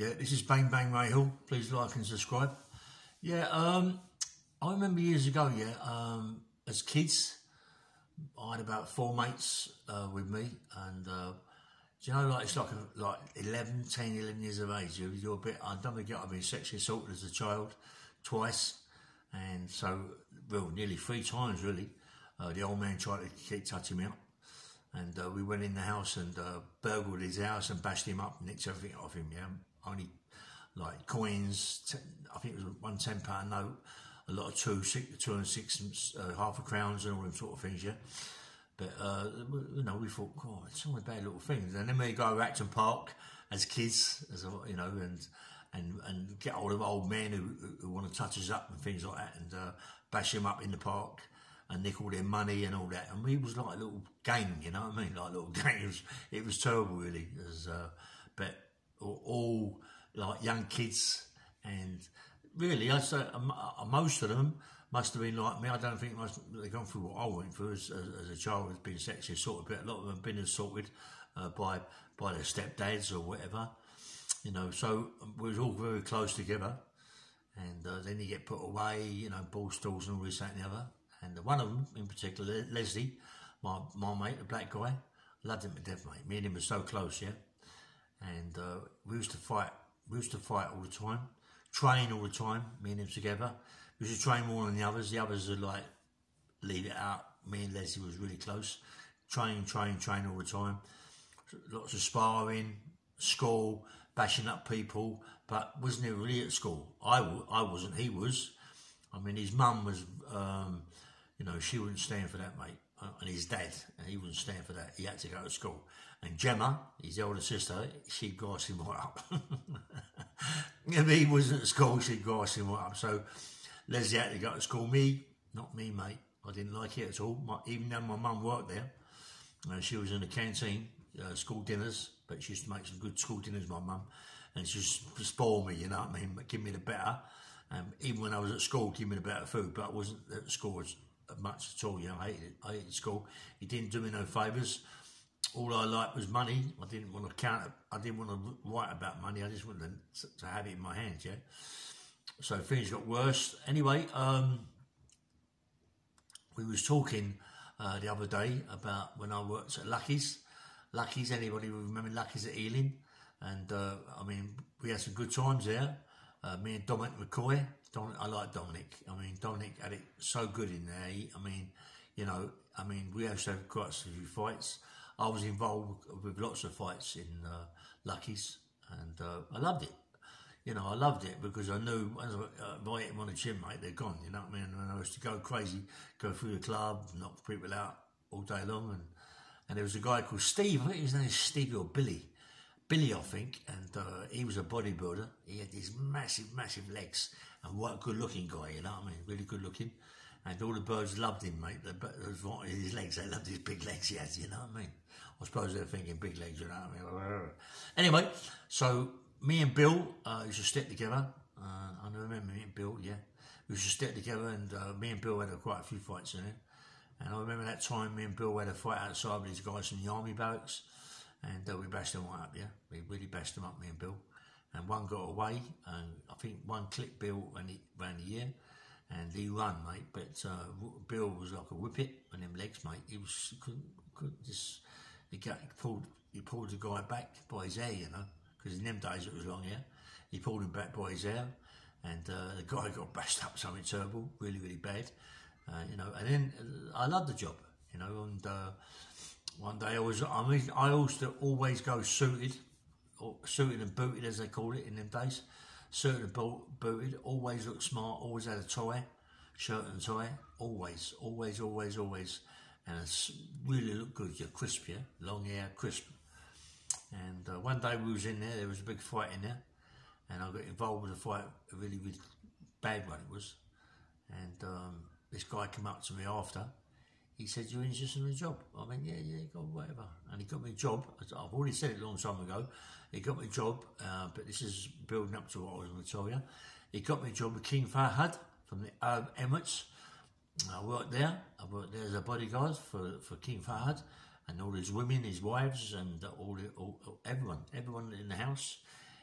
Yeah, this is Bang Bang Ray Hill. Please like and subscribe. Yeah, um, I remember years ago, yeah, um, as kids, I had about four mates uh, with me, and uh, you know, like it's like like 11, 10, 11 years of age. You're, you're a bit. I don't think I've been sexually assaulted as a child twice, and so well, nearly three times really. Uh, the old man tried to keep touching me up, and uh, we went in the house and uh, burgled his house and bashed him up, nicked everything off him. Yeah, only like coins. Ten, I think it was one ten pound note, a lot of two, six, two and six, uh, half a crowns and all them sort of things. Yeah. But uh, you know, we thought, God, it's only bad little things. And then we go to Acton Park as kids, as you know, and and and get hold of old men who, who want to touch us up and things like that, and uh, bash them up in the park and nick all their money and all that. And we was like a little gang, you know what I mean? Like a little gang. It was, it was terrible, really. As uh, but all like young kids, and really, I say uh, most of them must have been like me. I don't think must, they've gone through what I went through as, as, as a child, has been sexually assaulted. But a lot of them have been assaulted uh, by by their stepdads or whatever, you know. So we was all very close together, and uh, then you get put away, you know, borstals and all this that and the other. And one of them in particular, Leslie, my my mate, the black guy, loved him to death, mate. Me and him were so close, yeah and uh, we used to fight. We used to fight all the time, train all the time. Me and him together. We used to train more than the others. The others would like leave it out. Me and Leslie was really close. Train, train, train all the time. Lots of sparring, school, bashing up people. But wasn't really at school? I, I wasn't. He was. I mean, his mum was. Um, you know, she wouldn't stand for that, mate. Uh, and his dad, he wouldn't stand for that. He had to go to school. And Gemma, his elder sister, she'd grass him right up. if he wasn't at school, she'd grass him right up. So Leslie had to go to school. Me, not me, mate. I didn't like it at all. My, even though my mum worked there, uh, she was in the canteen, uh, school dinners, but she used to make some good school dinners, my mum. And she used to spoil me, you know what I mean? But give me the better. Um, even when I was at school, give me the better food, but I wasn't at school much at all. You know, I hated it. I hated school. He didn't do me no favours all I liked was money. I didn't want to count. I didn't want to write about money. I just wanted to, to have it in my hands. Yeah. So things got worse. Anyway, um, we was talking uh, the other day about when I worked at Lucky's. Lucky's. Anybody remember Lucky's at Ealing? And uh, I mean, we had some good times there. Uh, me and Dominic McCoy. Dominic, I like Dominic. I mean, Dominic had it so good in there. He, I mean, you know, I mean, we actually had quite a few fights. I was involved with lots of fights in uh, Lucky's, and uh, I loved it. You know, I loved it because I knew as I, uh, hit them on the chin, mate, they're gone. You know what I mean? And I used to go crazy, go through the club, knock people out all day long. And, and there was a guy called Steve, I think his name is Steve or Billy. Billy, I think, and uh, he was a bodybuilder. He had these massive, massive legs, and what a good looking guy, you know what I mean? Really good looking. And all the birds loved him, mate. The, his legs, they loved his big legs he you know what I mean? I suppose they're thinking big legs, you know what I mean? Anyway, so me and Bill uh, used to stick together. Uh, I remember me and Bill, yeah. We used to stick together, and uh, me and Bill had quite a few fights in it. And I remember that time me and Bill had a fight outside with these guys from the army barracks, and uh, we bashed them right up, yeah. We really bashed them up, me and Bill. And one got away, and I think one clipped Bill and he ran the ear, and he run, mate. But uh, Bill was like a whippet on them legs, mate. He was couldn't, couldn't just he, got, he pulled he pulled the guy back by his hair, you know, because in them days it was long hair. He pulled him back by his hair, and uh, the guy got bashed up something terrible, really really bad, uh, you know. And then uh, I loved the job, you know. And uh, one day I was, I mean, I used to always go suited, or suited and booted as they call it in them days. Suited and booted, always looked smart, always had a tie, shirt and tie, always, always, always, always and really looked good. You're crisp, yeah, long hair, crisp. And uh, one day we was in there. There was a big fight in there, and I got involved with a fight, a really, really bad one it was. And um, this guy came up to me after. He said, "You're interested in the job?" I mean, "Yeah, yeah, go whatever." And he got me a job. I've already said it a long time ago. He got me a job, uh, but this is building up to what I was going to tell you. He got me a job with King Fahd from the Arab Emirates I worked there. I worked there as a bodyguard for, for King Fahd and all his women, his wives, and all, the, all everyone, everyone in the house.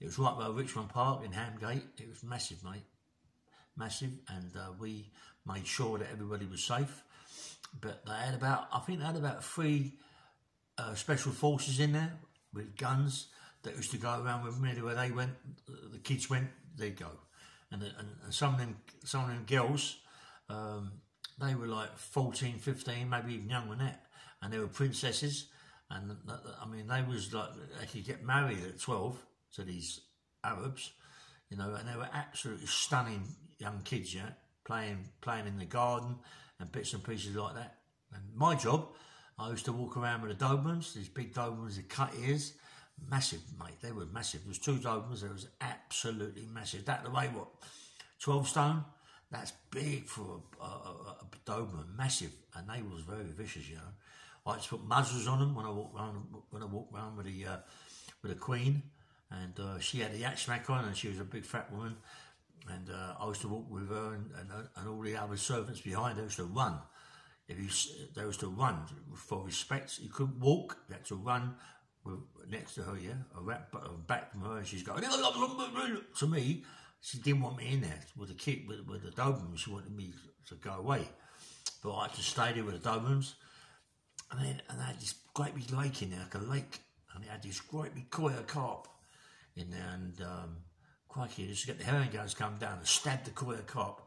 It was right by Richmond Park in Hamgate. It was massive, mate, massive, and uh, we made sure that everybody was safe. But they had about, I think they had about three uh, special forces in there with guns that used to go around with me where they went, the kids went, they go. And, and, and some of them, some of them girls, um, they were like 14, 15, maybe even younger than that. And they were princesses. And I mean, they was like, they could get married at 12 to these Arabs, you know, and they were absolutely stunning young kids, yeah, playing, playing in the garden and bits and pieces like that. And my job, I used to walk around with the Dobermans, these big Dobermans with cut ears, massive, mate. They were massive. There was two Dobermans. They was absolutely massive. That the way what, twelve stone. That's big for a, a, a, Doberman, massive, and they was very vicious. You know, I used to put muzzles on them when I walked around when I walked around with the uh, with the Queen, and uh, she had the yashmak on, and she was a big fat woman. And uh, I used to walk with her and, and, and all the other servants behind her used to run if you they was to run for respect, you couldn't walk. You had to run with, next to her, yeah, a rap, back from her, and she's going to me. She didn't want me in there with the kid with, with the Dobermans. She wanted me to go away, but I had to stay there with the Dobermans. And then and they had this great big lake in there, like a lake, and they had this great big koi carp in there, and um, crikey, just get the herring guns come down and stab the koi carp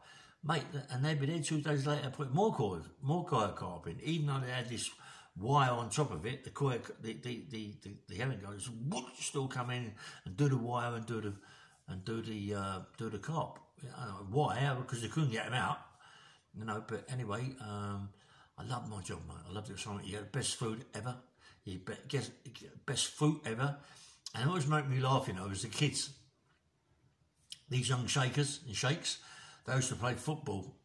mate, and they'd be there two days later put more koi, more koi carp in, even though they had this wire on top of it, the koi, the the the the, the herring guys would still come in and do the wire and do the and do the uh, do the carp. why? Because they couldn't get them out, you know. But anyway, um, I love my job, mate. I love the assignment. You get the best food ever. You get best food ever, and it always make me laugh. You know, as the kids, these young shakers and shakes they used to play football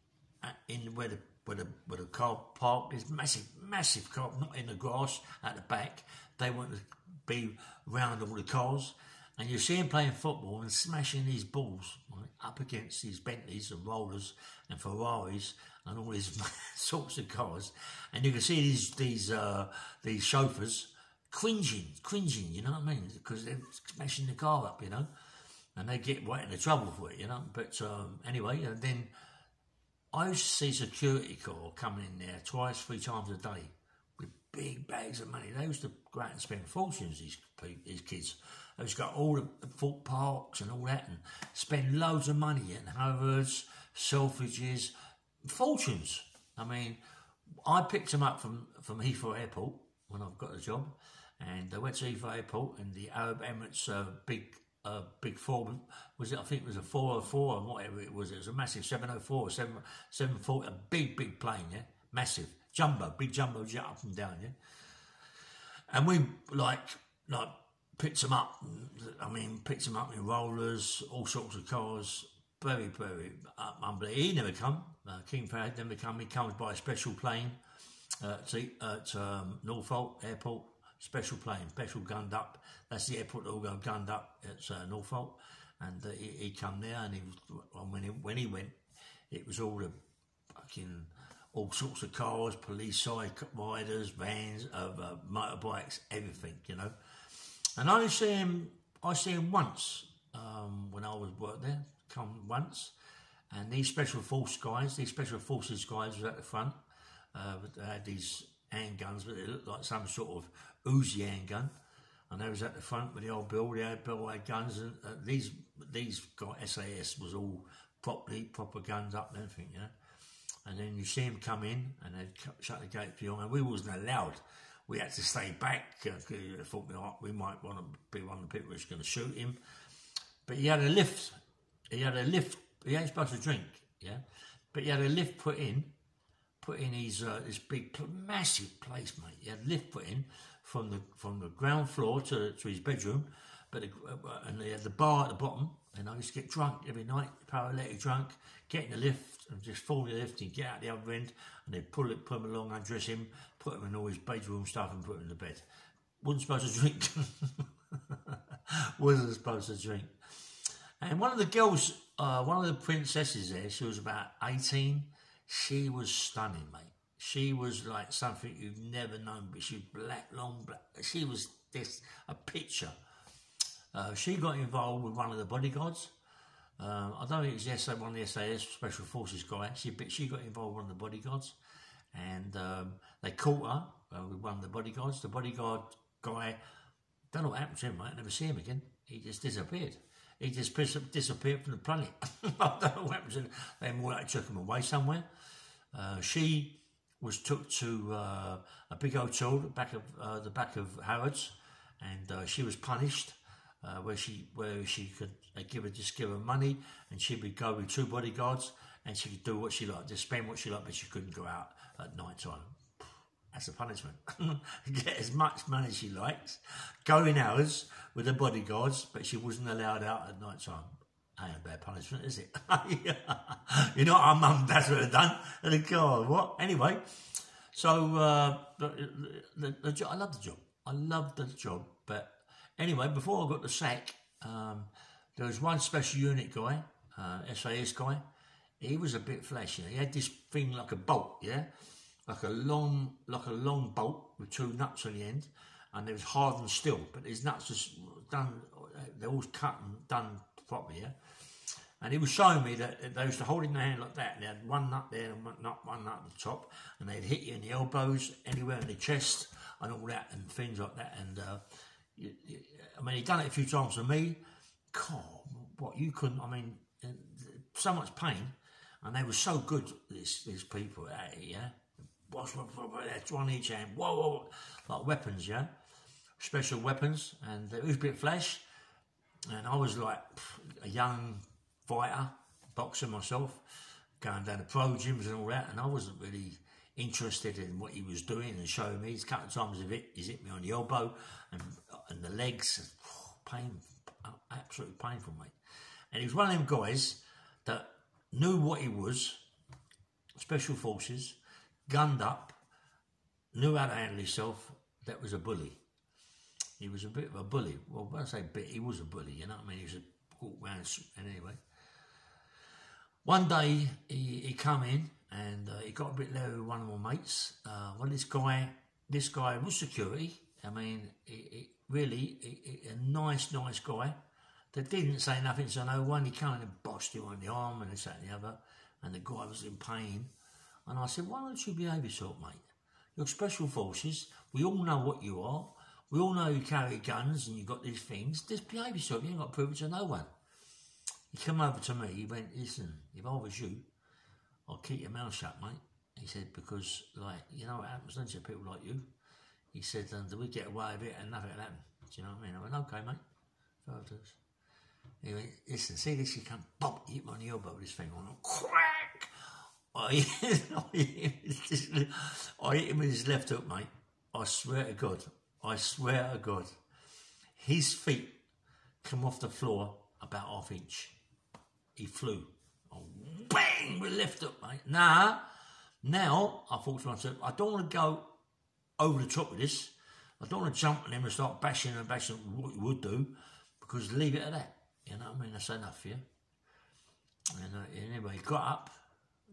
in where the where the where the car park is massive, massive car, not in the grass at the back. They want to be round all the cars, and you see him playing football and smashing these balls right, up against these Bentleys and rollers and Ferraris and all these sorts of cars, and you can see these these uh, these chauffeurs cringing, cringing. You know what I mean? Because they're smashing the car up. You know and they get right into trouble for it, you know. But um, anyway, and then I used to see security call coming in there twice, three times a day with big bags of money. They used to go out and spend fortunes, these, these kids. They used to go all the Thorpe Parks and all that and spend loads of money in Harrods, Selfridges, fortunes. I mean, I picked them up from, from Heathrow Airport when I've got the job, and I went to Heathrow Airport and the Arab Emirates uh, big a big four. Was it? I think it was a 404 and whatever it was. It was a massive 704, 7, 740, a big, big plane, yeah? Massive. Jumbo, big jumbo jet up and down, yeah? And we, like, like, picked them up. I mean, picked them up in rollers, all sorts of cars. Very, very uh, unbelievable. He never come. Uh, King Fahd never come. He comes by a special plane uh, to, at um, Northolt Airport special plane, special gunned up. That's the airport that all go gunned up at uh, Northolt. And uh, he, he come there and he was, and when he, when he went, it was all the fucking, all sorts of cars, police side riders, vans, of uh, motorbikes, everything, you know. And I only see him, I see him once um, when I was work there, come once. And these special force guys, these special forces guys was at the front. Uh, they had these handguns, but they looked like some sort of Uzi handgun. And they was at the front with the old Bill. They had Bill had guns, and uh, these these got SAS was all properly proper guns up and everything, you know. And then you see him come in, and they shut the gate behind. And we wasn't allowed. We had to stay back. Uh, I thought we might want to be one of the people who's going to shoot him. But he had a lift. He had a lift. He ain't supposed to drink, yeah. But he had a lift put in, put in his uh, this big massive place, mate. He had lift put in from the from the ground floor to, to his bedroom, but the, uh, and they had the bar at the bottom. And I used to get drunk every night, paralytic drunk, get in the lift and just fall in the lift and get out the other end, and they pull it, put him along, undress him, put him in all his bedroom stuff, and put him in the bed. Wasn't supposed to drink. Wasn't supposed to drink. And one of the girls, uh, one of the princesses there, she was about 18. She was stunning, mate. She was like something you've never known, but she black, long black. She was this, a picture. Uh, she got involved with one of the bodyguards. Um, I don't think it was the SA, one of the SAS Special Forces guy. She, but she got involved with one of the bodyguards, and um, they caught her uh, with one of the bodyguards. The bodyguard guy, don't know what happened to him. I never see him again. He just disappeared. He just disappeared from the planet. I don't know what him. They more like took him away somewhere. Uh, she was took to uh, a big hotel, the back of uh, the back of Harrods, and uh, she was punished uh, where she where she could give her just give her money and she would go with two bodyguards and she could do what she liked, just spend what she liked, but she couldn't go out at night time. That's a punishment. Get as much money as she likes, go in hours with the bodyguards, but she wasn't allowed out at night time. Ain't a bad punishment, is it? you know what our mum dad would have done? And God, what? Anyway, so uh, the, the, the, I love the job. I love the job, but Anyway, before I got the sack, um, there was one special unit guy, uh, SAS guy. He was a bit flashy. He had this thing like a bolt, yeah, like a long, like a long bolt with two nuts on the end, and it was hardened steel. But his nuts was done; they're all cut and done properly, yeah. And he was showing me that they used to hold in their hand like that. And they had one nut there and one nut, one nut at the top, and they'd hit you in the elbows, anywhere in the chest, and all that, and things like that. And uh, I mean, he'd done it a few times for me. God, what you couldn't. I mean, so much pain, and they were so good. These these people, eh, yeah. That's one each hand. Whoa, whoa, like weapons, yeah, special weapons, and it was a bit flesh. And I was like a young fighter, boxer myself, going down the pro gyms and all that, and I wasn't really interested in what he was doing and showing me. He's a couple of times hit, he's hit me on the elbow and, and the legs. pain, absolutely painful, mate. And he was one of them guys that knew what he was, special forces, gunned up, knew how to handle himself. That was a bully. He was a bit of a bully. Well, when I say bit, he was a bully, you know what I mean? He was a walk around, and anyway. One day he, he come in and uh, he got a bit low with one of my mates. Uh, well, this guy, this guy was security. I mean, really a nice, nice guy that didn't say nothing to no one. He kind of bossed him on the arm and this, that, and the other, and the guy was in pain. And I said, why don't you behave yourself, mate? You're special forces. We all know what you are. We all know you carry guns and you've got these things. Just behave yourself. You ain't got to prove it to no one. He came over to me. He went, listen, if I was you, I'd keep your mouth shut, mate. He said, because, like, you know what happens, don't you, people like you? He said, and we get away with it and nothing will happen? Do you know what I mean? I went, okay, mate. So He went, listen, see this, you come, bump, hit me on elbow with this thing on, crack! I I hit him with his left hook, mate. I swear to God, I swear to God, his feet come off the floor about half inch. He flew. Oh, bang, we lift up, mate. Nah, now I thought to myself, I don't want to go over the top of this. I don't want to jump on him and start bashing and bashing what you would do, because leave it at that. You know what I mean? That's enough for you. And uh, anyway, he got up,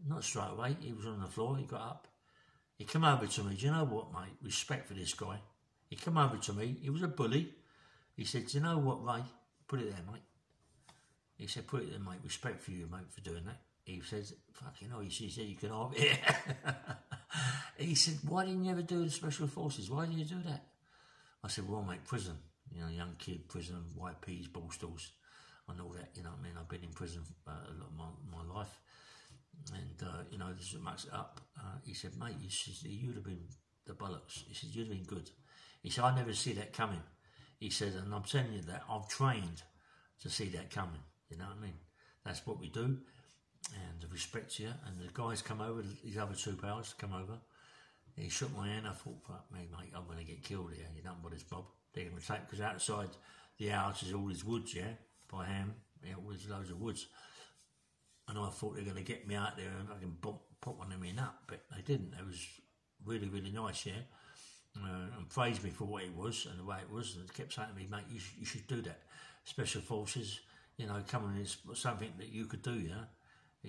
not straight away, he was on the floor, he got up. He came over to me, do you know what, mate? Respect for this guy. He came over to me, he was a bully. He said, do you know what, Ray? Put it there, mate. He said, put it there, mate. Respect for you, mate, for doing that. He says, fucking hell, he said, you can have it. he said, why didn't you ever do the special forces? Why did you do that? I said, well, mate, prison. You know, young kid, prison, white peas, borstals, and all that. You know what I mean? I've been in prison uh, a lot of my, my life. And, uh, you know, this is much up. Uh, he said, mate, you said, you'd have been the bollocks. He said, you'd have been good. He said, I never see that coming. He said, and I'm telling you that I've trained to see that coming. You know what I mean? That's what we do. And the respect you. And the guys come over, these other two pals come over. He shook my hand. I thought, fuck me, mate, I'm going to get killed here. You don't want Bob. They're going to take, because outside the house is all these woods, yeah, by hand. Yeah, there's loads of woods. And I thought they were going to get me out there and I can put one of me up, but they didn't. It was really, really nice, yeah. Uh, and praised me for what it was and the way it was, and kept saying to me, mate, you, sh- you should do that. Special forces, you know, coming in is something that you could do, yeah.